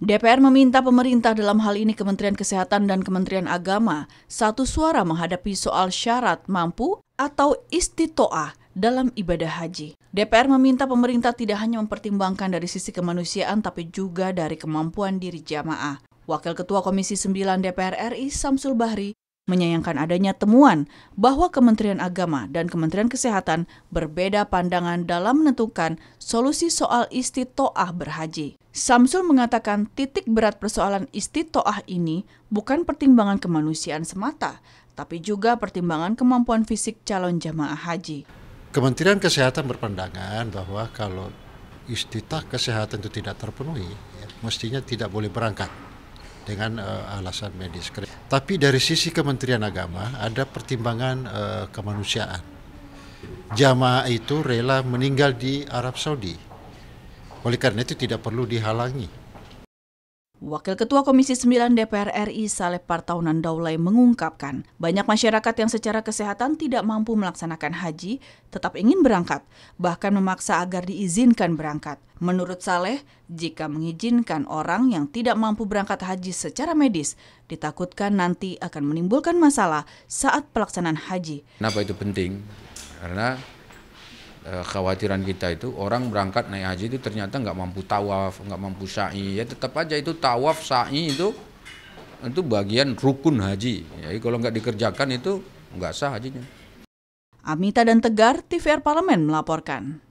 DPR meminta pemerintah dalam hal ini Kementerian Kesehatan dan Kementerian Agama satu suara menghadapi soal syarat mampu atau istitoah dalam ibadah haji. DPR meminta pemerintah tidak hanya mempertimbangkan dari sisi kemanusiaan tapi juga dari kemampuan diri jamaah. Wakil Ketua Komisi 9 DPR RI Samsul Bahri menyayangkan adanya temuan bahwa Kementerian Agama dan Kementerian Kesehatan berbeda pandangan dalam menentukan solusi soal istitoah berhaji. Samsul mengatakan titik berat persoalan istitoah ini bukan pertimbangan kemanusiaan semata, tapi juga pertimbangan kemampuan fisik calon jamaah haji. Kementerian Kesehatan berpandangan bahwa kalau istitah kesehatan itu tidak terpenuhi, ya, mestinya tidak boleh berangkat dengan uh, alasan medis. Tapi dari sisi Kementerian Agama ada pertimbangan uh, kemanusiaan. Jamaah itu rela meninggal di Arab Saudi. Oleh karena itu tidak perlu dihalangi Wakil Ketua Komisi 9 DPR RI Saleh Partaunan Daulay mengungkapkan, banyak masyarakat yang secara kesehatan tidak mampu melaksanakan haji tetap ingin berangkat, bahkan memaksa agar diizinkan berangkat. Menurut Saleh, jika mengizinkan orang yang tidak mampu berangkat haji secara medis, ditakutkan nanti akan menimbulkan masalah saat pelaksanaan haji. Kenapa itu penting? Karena khawatiran kita itu orang berangkat naik haji itu ternyata nggak mampu tawaf, nggak mampu sa'i. Ya tetap aja itu tawaf, sa'i itu itu bagian rukun haji. Jadi kalau nggak dikerjakan itu nggak sah hajinya. Amita dan Tegar, TVR Parlemen melaporkan.